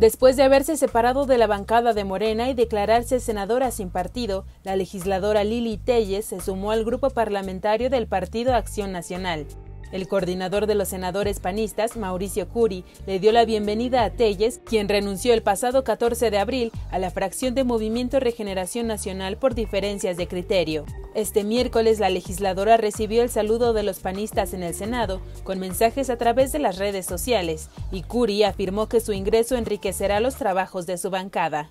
Después de haberse separado de la bancada de Morena y declararse senadora sin partido, la legisladora Lili Telles se sumó al grupo parlamentario del Partido Acción Nacional. El coordinador de los senadores panistas, Mauricio Curi, le dio la bienvenida a Telles, quien renunció el pasado 14 de abril a la fracción de Movimiento Regeneración Nacional por diferencias de criterio. Este miércoles la legisladora recibió el saludo de los panistas en el Senado con mensajes a través de las redes sociales y Curi afirmó que su ingreso enriquecerá los trabajos de su bancada.